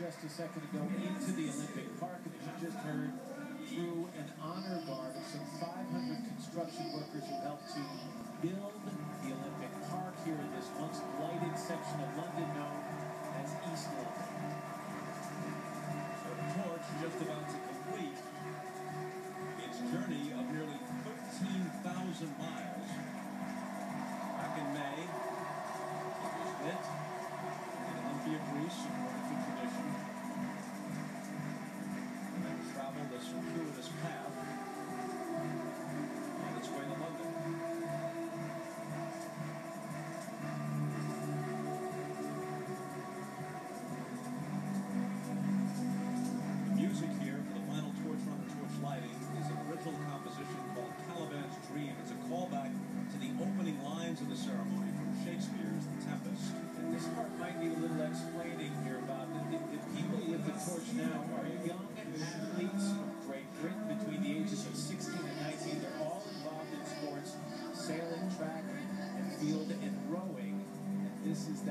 just a second ago into the Olympic Park, and as you just heard, through an honor guard of some 500 construction workers who helped to build the Olympic Park here in this once blighted section of London known as East London. The torch just about to complete its journey of nearly 13,000 miles. Have.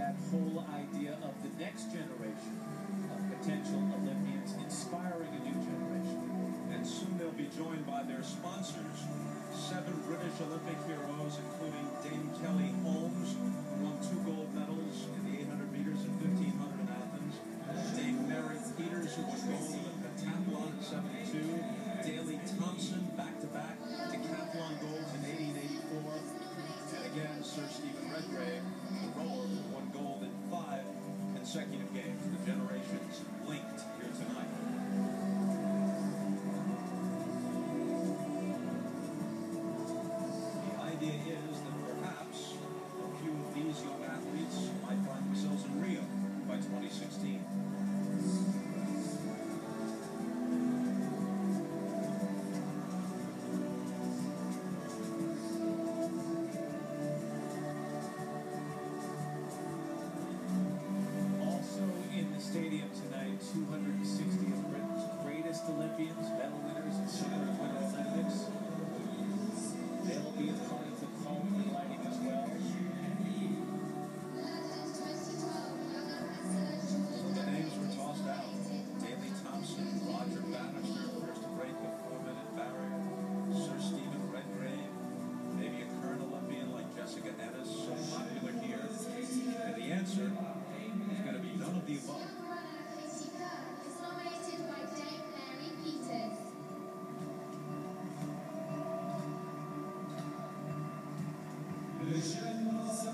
that whole idea of the next generation of potential Olympians inspiring a new generation. And soon they'll be joined by their sponsors, seven British Olympic heroes, including Dame Kelly. second. Cristiane Mansa,